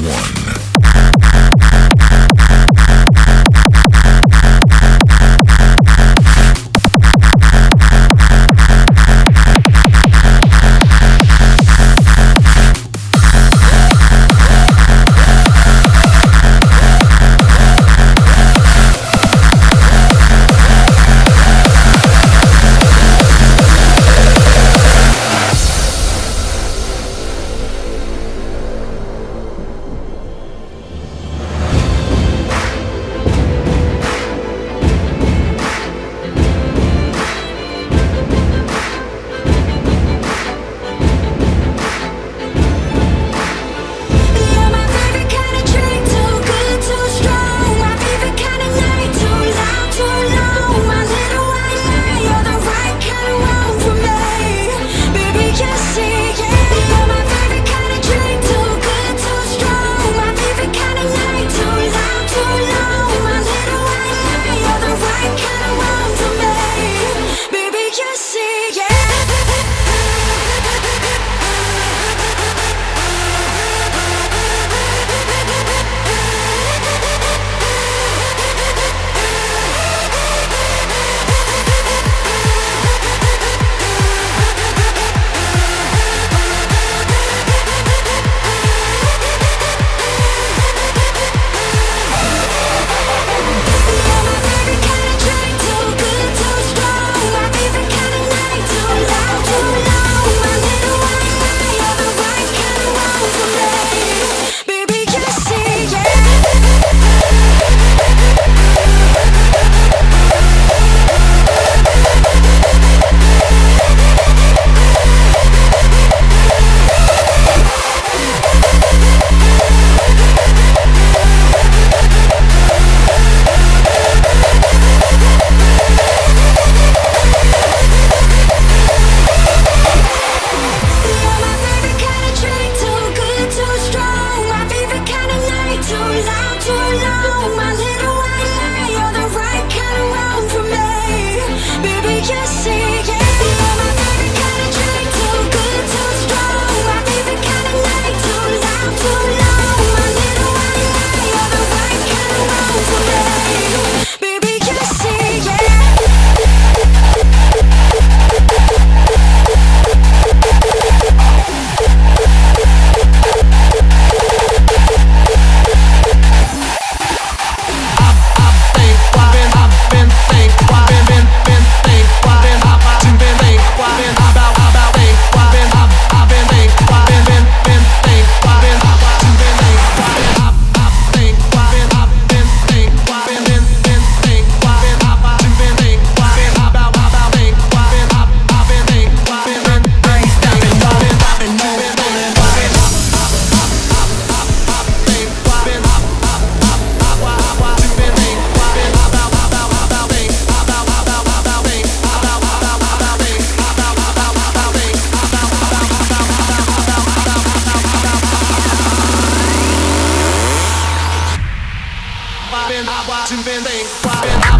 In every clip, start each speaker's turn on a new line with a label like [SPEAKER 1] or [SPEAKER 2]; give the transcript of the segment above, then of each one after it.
[SPEAKER 1] DEF
[SPEAKER 2] Deeper and deeper.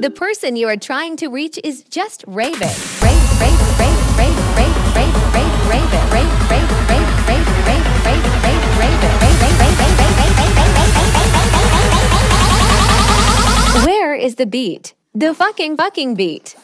[SPEAKER 2] The person you are trying to reach is just Raven. Raven, Raven, Raven, Raven, Raven, Raven, Raven, Raven, Raven, Raven, Raven. Where is the beat? The fucking fucking beat.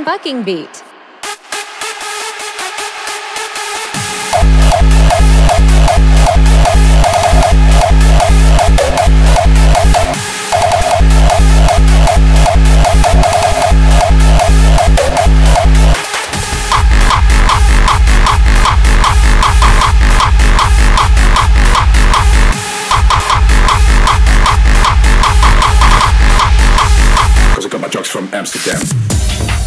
[SPEAKER 2] Brian Bucking beat.
[SPEAKER 3] from Amsterdam.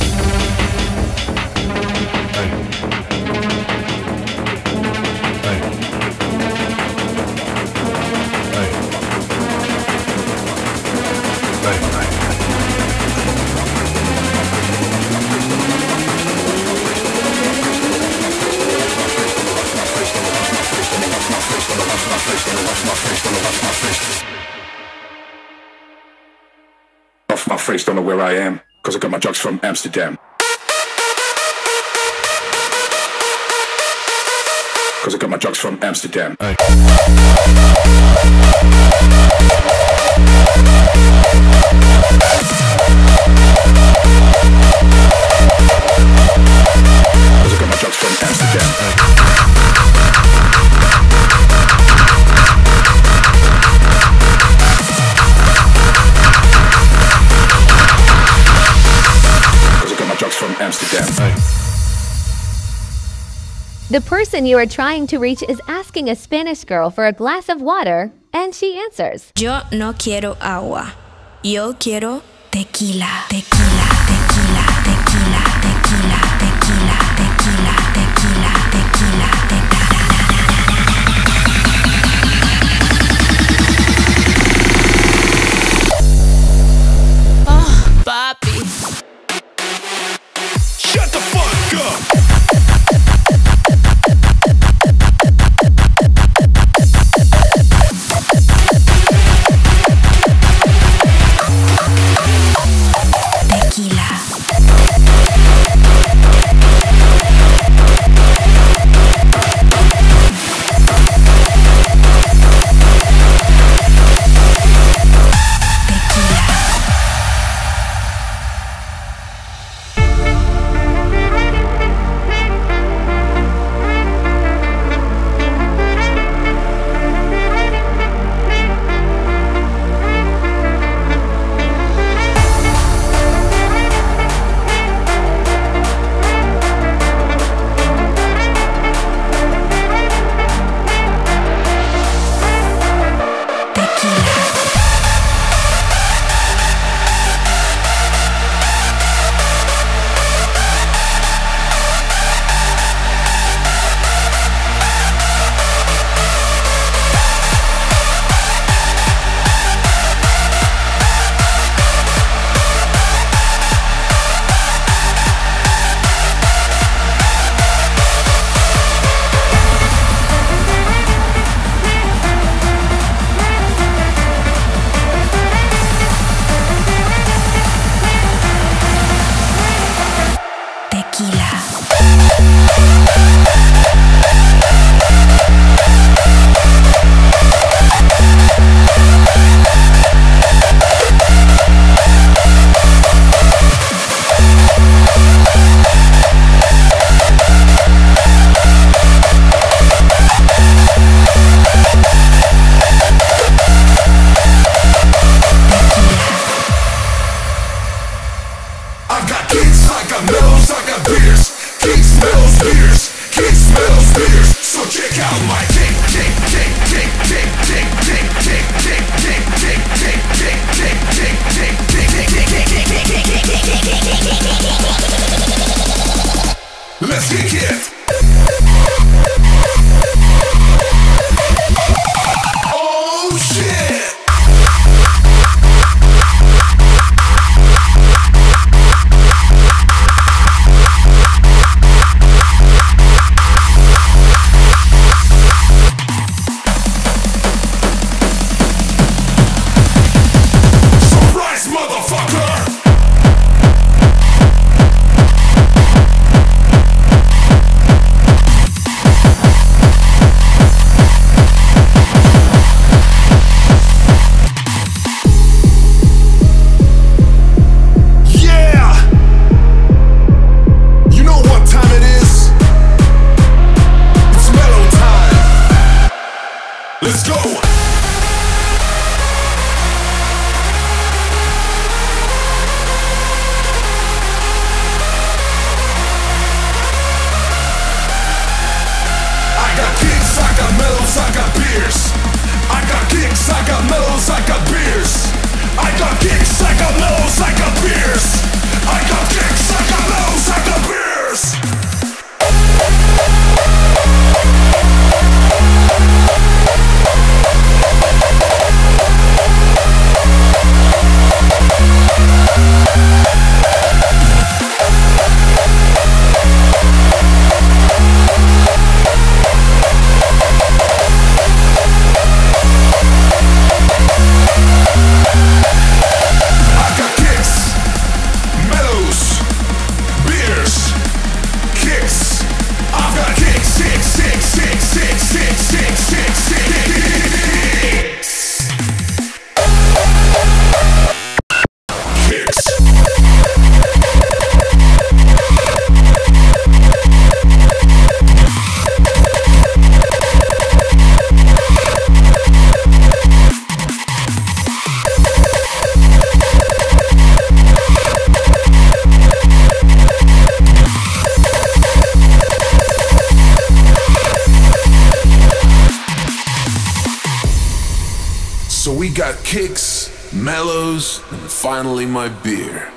[SPEAKER 3] I am. Cause I got my drugs from Amsterdam. Cause I got my drugs from Amsterdam. Cause I got my drugs from Amsterdam. Cause
[SPEAKER 2] The person you are trying to reach is asking a Spanish girl for a glass of water, and she answers.
[SPEAKER 4] Yo no quiero agua. Yo quiero tequila. Tequila,
[SPEAKER 5] Let's go. I got kicks, I got melos, I got beers. I got kicks, I got melos, I got beers. I got kicks, I got melos, I got beers. I got kicks, I got melos, I got beers. My beer.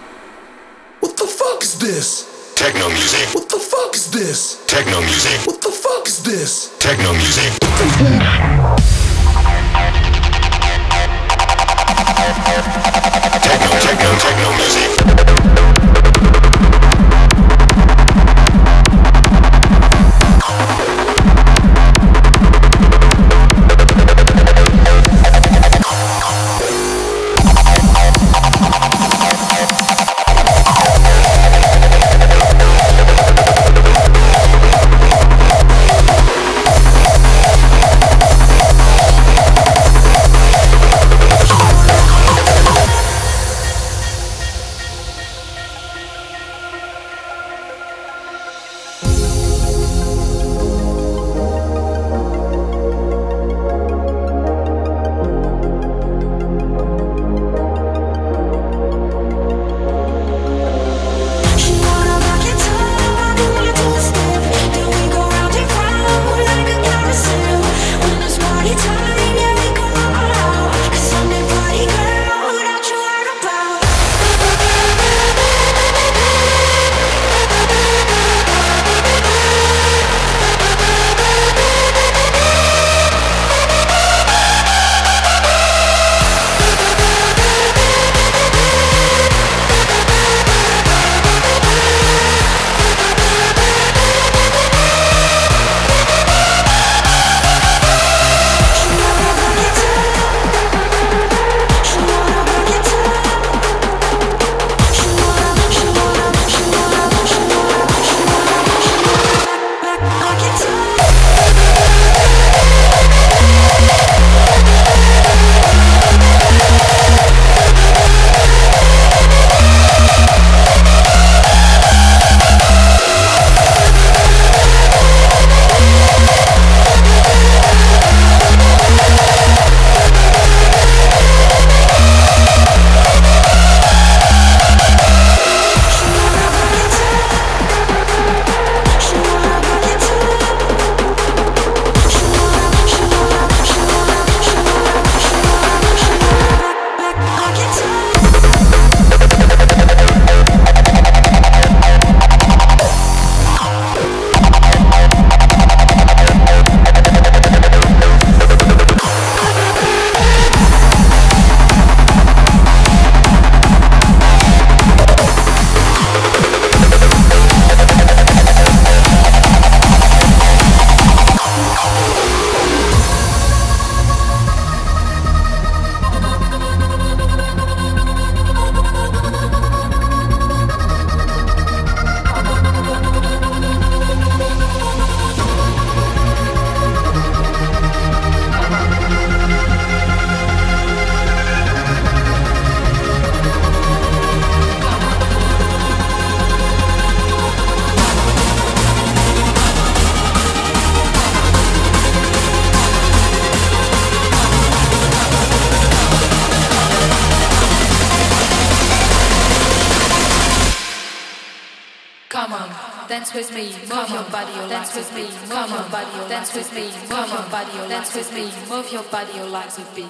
[SPEAKER 6] Dance with me, move your body, dance with me, move your body, dance with me, move your body, your legs with.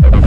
[SPEAKER 6] Come